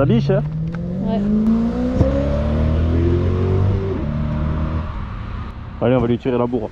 Ça biche, hein Ouais. Allez, on va lui tirer la bourre.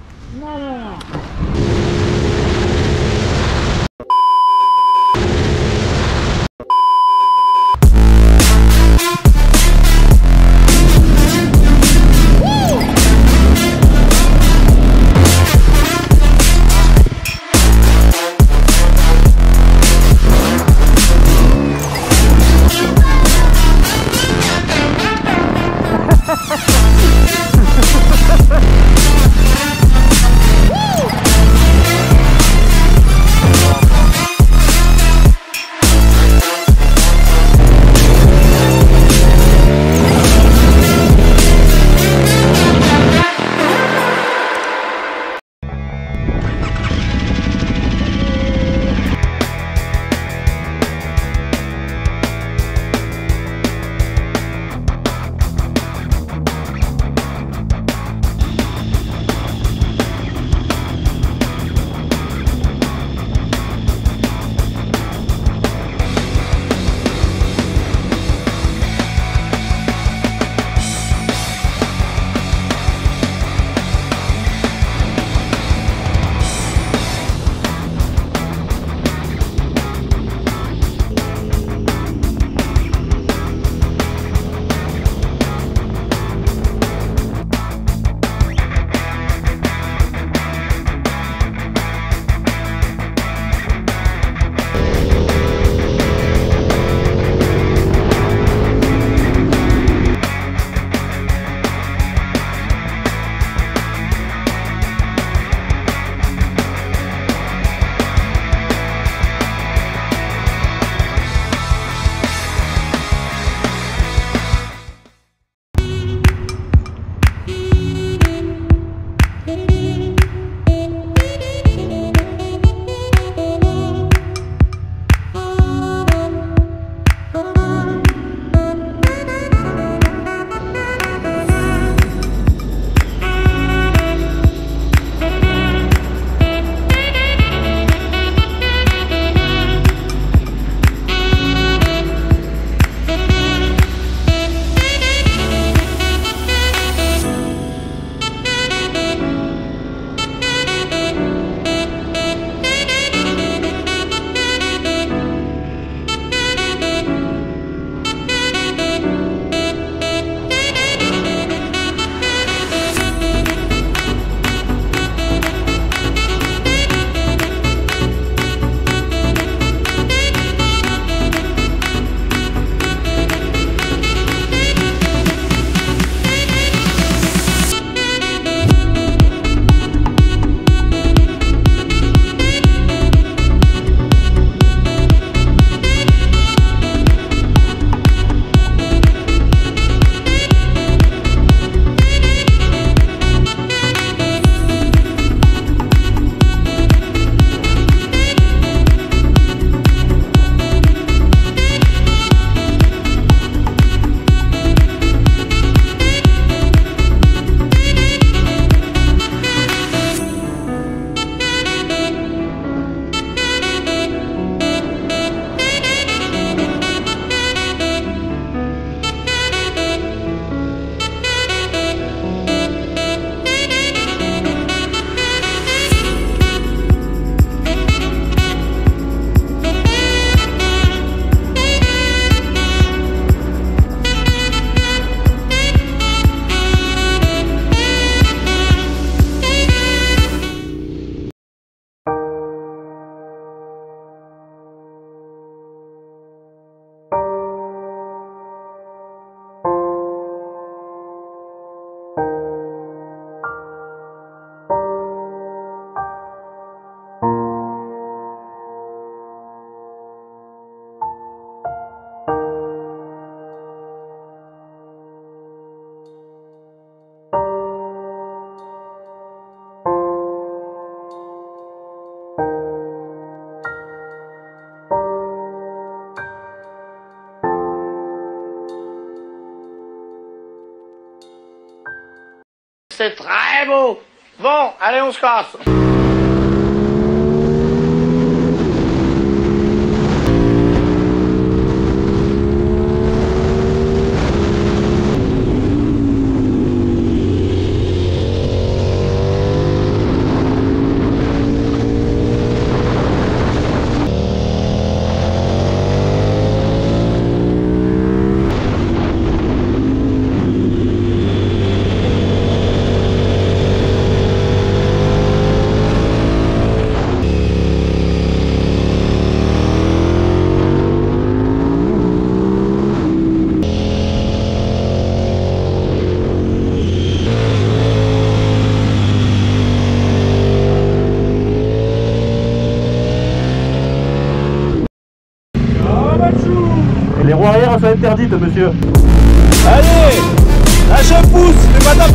C'est très beau. Bon, allez, on se casse. Interdite, monsieur. Allez Lâche un pouce Fais pas ta